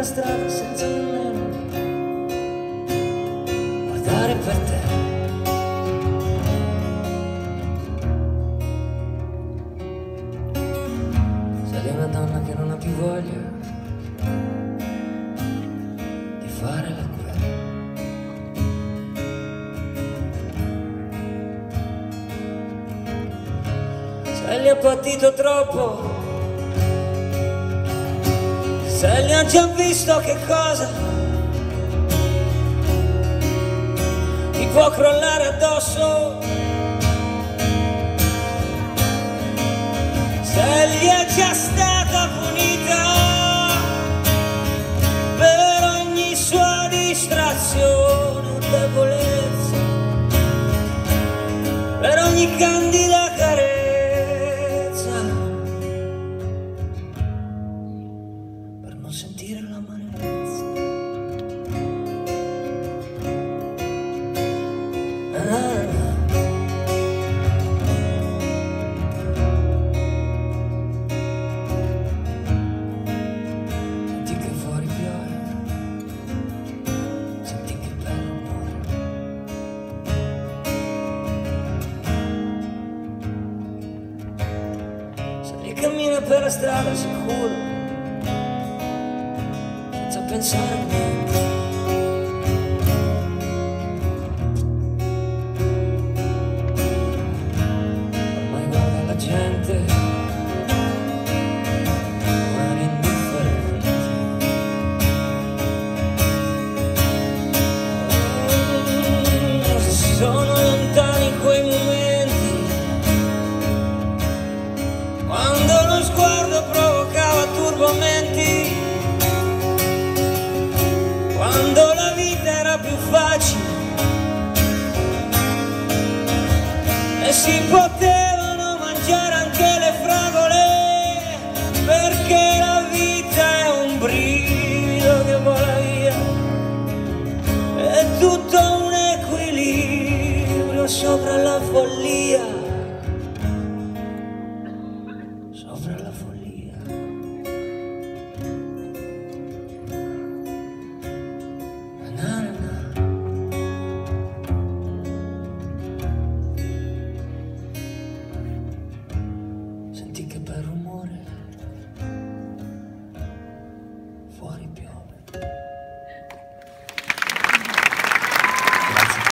la strada senza nemmeno guardare per te. Sei una donna che non ha più voglia di fare la guerra. Se gli ha patito troppo, se gli ha già visto che cosa ti può crollare addosso. Se gli è già stata punita per ogni sua distrazione o debolezza, per ogni candida non sentire l'amarezza. Ah, Senti che fuori piove, senti che bello amore. Se lì cammina per la strada sicuro, senza pensare a guarda la gente, mani indifferenti. Sono lontani quei momenti. Quando lo sguardo provocava turbamenti, si potevano mangiare anche le fragole, perché la vita è un brivido che vola via, è tutto un equilibrio sopra la follia, sopra la follia. Fuori piove.